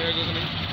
ਜਾਇਆ ਕਰੋ ਨਹੀਂ